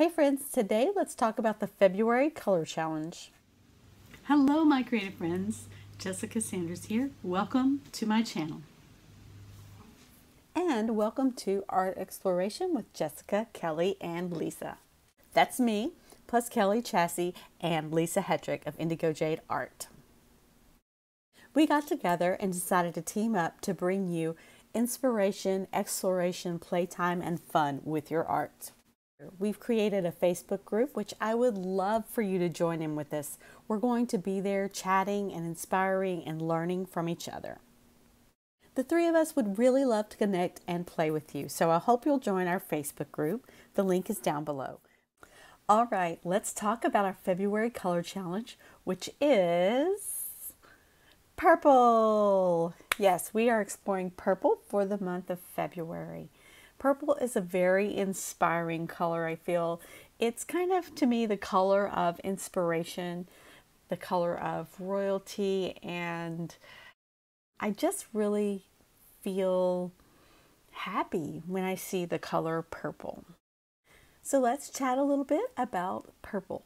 Hey friends, today let's talk about the February Color Challenge. Hello my creative friends, Jessica Sanders here. Welcome to my channel. And welcome to Art Exploration with Jessica, Kellie, and Lisa. That's me, plus Kellie Chassie and Lisa Hetrick of Indigo Jade Art. We got together and decided to team up to bring you inspiration, exploration, playtime, and fun with your art. We've created a Facebook group, which I would love for you to join in with us. We're going to be there chatting and inspiring and learning from each other. The three of us would really love to connect and play with you, so I hope you'll join our Facebook group. The link is down below. All right, let's talk about our February color challenge, which is purple. Yes, we are exploring purple for the month of February. Purple is a very inspiring color, I feel. It's kind of, to me, the color of inspiration, the color of royalty, and I just really feel happy when I see the color purple. So let's chat a little bit about purple.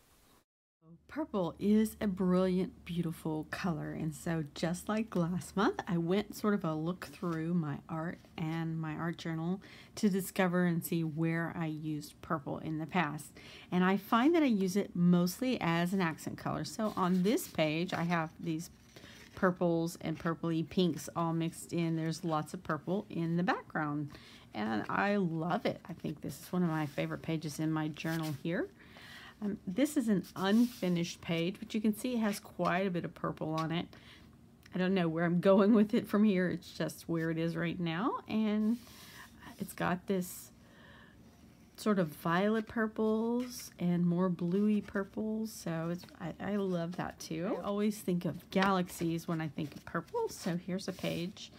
Purple is a brilliant, beautiful color. And so just like last month, I went sort of a look through my art and my art journal to discover and see where I used purple in the past. And I find that I use it mostly as an accent color. So on this page, I have these purples and purpley pinks all mixed in. There's lots of purple in the background. And I love it. I think this is one of my favorite pages in my journal here. Um, this is an unfinished page, but you can see it has quite a bit of purple on it. I don't know where I'm going with it from here. It's just where it is right now. And it's got this sort of violet purples and more bluey purples. So I, I love that too. I always think of galaxies when I think of purple. So here's a page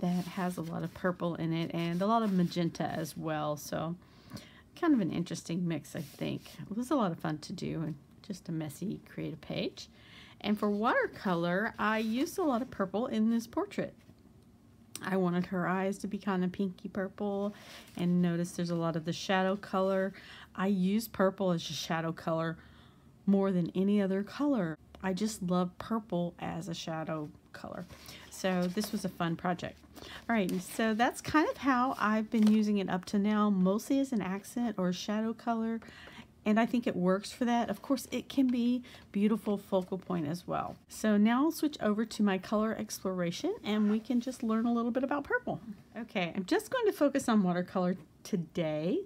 that has a lot of purple in it and a lot of magenta as well. So kind of an interesting mix, I think. It was a lot of fun to do and just a messy creative page. And for watercolor, I used a lot of purple in this portrait. I wanted her eyes to be kind of pinky purple and notice there's a lot of the shadow color. I use purple as a shadow color more than any other color. I just love purple as a shadow color. So this was a fun project. All right, so that's kind of how I've been using it up to now, mostly as an accent or shadow color. And I think it works for that. Of course, it can be beautiful focal point as well. So now I'll switch over to my color exploration and we can just learn a little bit about purple. Okay, I'm just going to focus on watercolor today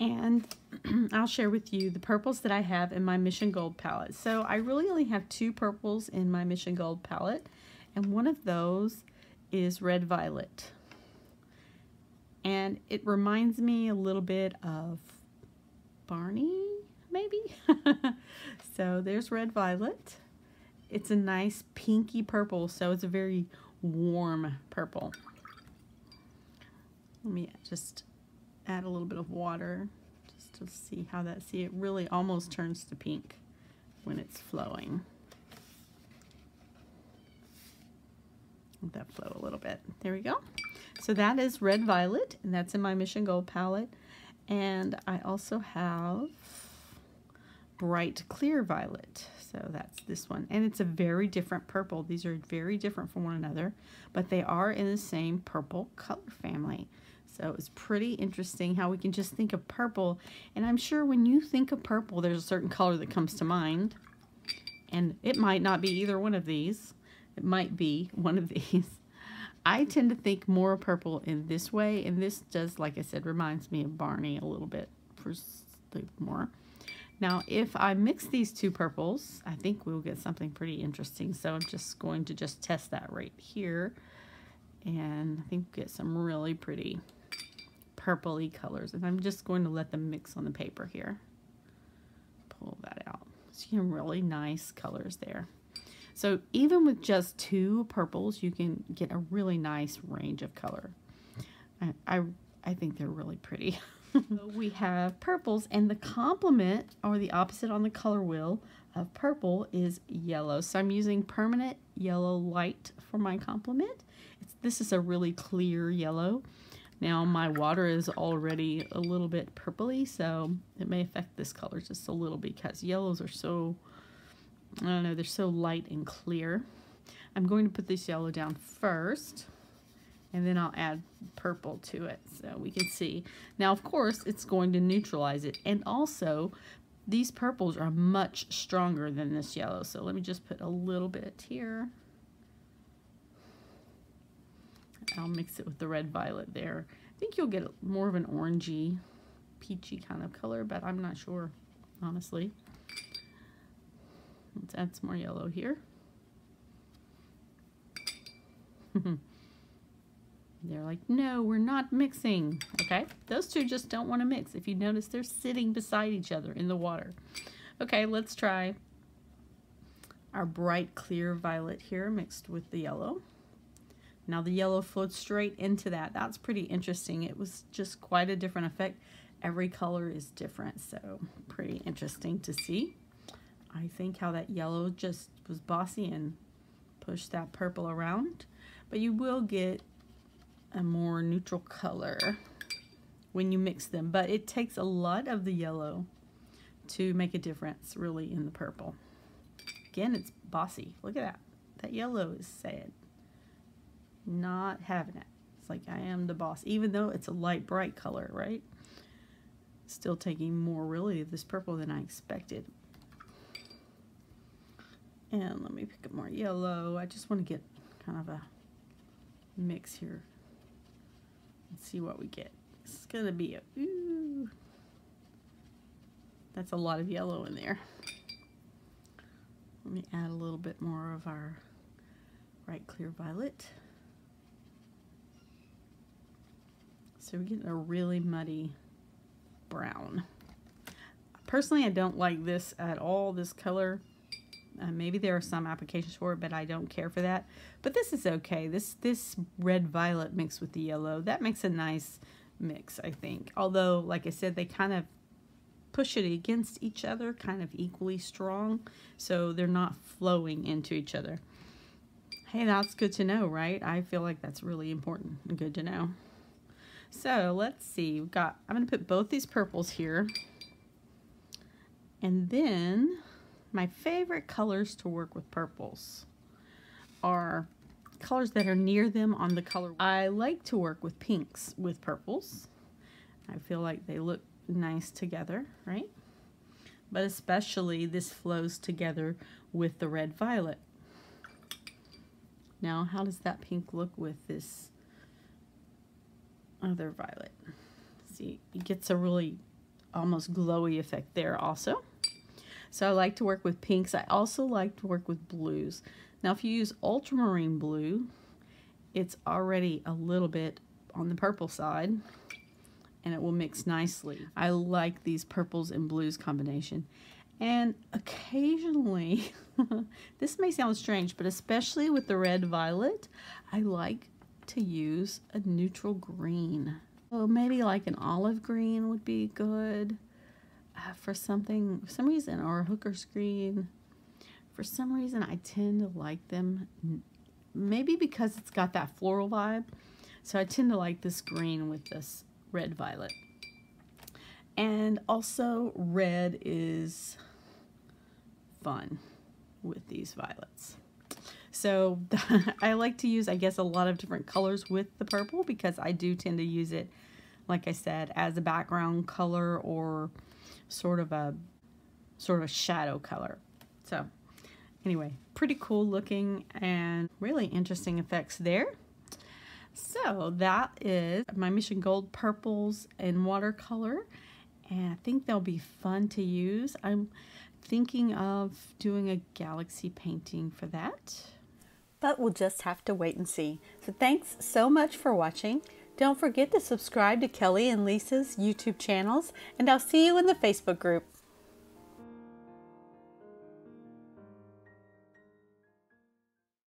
and I'll share with you the purples that I have in my Mission Gold palette. So I really only have two purples in my Mission Gold palette and one of those is Red Violet. And it reminds me a little bit of Barney, maybe? so there's Red Violet. It's a nice pinky purple, so it's a very warm purple. Let me just add a little bit of water just to see how that, see it really almost turns to pink when it's flowing. That flow a little bit. There we go. So that is Red Violet, and that's in my Mission Gold palette. And I also have Bright Clear Violet. So that's this one. And it's a very different purple. These are very different from one another, but they are in the same purple color family. So it's pretty interesting how we can just think of purple. And I'm sure when you think of purple, there's a certain color that comes to mind. And it might not be either one of these. It might be one of these. I tend to think more purple in this way. And this does, like I said, reminds me of Barney a little bit for more. Now, if I mix these two purples, I think we'll get something pretty interesting. So I'm just going to just test that right here. And I think we'll get some really pretty purpley colors. And I'm just going to let them mix on the paper here. Pull that out. So you have really nice colors there. So even with just two purples, you can get a really nice range of color. I, I, I think they're really pretty. we have purples and the complement or the opposite on the color wheel of purple is yellow. So I'm using permanent yellow light for my complement. It's, this is a really clear yellow. Now my water is already a little bit purpley, so it may affect this color just a little because yellows are so, I don't know, they're so light and clear. I'm going to put this yellow down first and then I'll add purple to it so we can see. Now, of course, it's going to neutralize it. And also, these purples are much stronger than this yellow. So let me just put a little bit here. I'll mix it with the red violet there. I think you'll get more of an orangey, peachy kind of color, but I'm not sure, honestly. Let's add some more yellow here. They're like, no, we're not mixing. Okay, those two just don't want to mix. If you notice, they're sitting beside each other in the water. Okay, let's try our bright clear violet here mixed with the yellow. Now the yellow flowed straight into that. That's pretty interesting. It was just quite a different effect. Every color is different, so pretty interesting to see. I think how that yellow just was bossy and pushed that purple around. But you will get a more neutral color when you mix them. But it takes a lot of the yellow to make a difference really in the purple. Again, it's bossy. Look at that. That yellow is sad. Not having it. It's like I am the boss. Even though it's a light bright color, right? Still taking more really of this purple than I expected. And let me pick up more yellow. I just want to get kind of a mix here Let's see what we get. It's going to be a, ooh. That's a lot of yellow in there. Let me add a little bit more of our bright clear violet. So we're getting a really muddy brown. Personally, I don't like this at all, this color. Uh, maybe there are some applications for it, but I don't care for that. But this is okay. This this red violet mixed with the yellow, that makes a nice mix, I think. Although, like I said, they kind of push it against each other, kind of equally strong, so they're not flowing into each other. Hey, that's good to know, right? I feel like that's really important and good to know. So let's see, we've got, I'm going to put both these purples here. And then my favorite colors to work with purples are colors that are near them on the color. I like to work with pinks with purples. I feel like they look nice together, right? But especially this flows together with the red violet. Now, how does that pink look with this other violet? See, it gets a really almost glowy effect there also. So I like to work with pinks. I also like to work with blues. Now if you use ultramarine blue, it's already a little bit on the purple side and it will mix nicely. I like these purples and blues combination. And occasionally, this may sound strange, but especially with the red violet, I like to use a neutral green. So maybe like an olive green would be good uh, for something, some reason, or a Hooker's green, For some reason, I tend to like them. Maybe because it's got that floral vibe. So I tend to like this green with this red violet. And also red is fun with these violets. So I like to use, I guess, a lot of different colors with the purple because I do tend to use it, like I said, as a background color or sort of a sort of a shadow color. So anyway, pretty cool looking and really interesting effects there. So that is my Mission Gold purples in watercolor and I think they'll be fun to use. I'm thinking of doing a galaxy painting for that. But we'll just have to wait and see. So thanks so much for watching. Don't forget to subscribe to Kellie and Lisa's YouTube channels, and I'll see you in the Facebook group.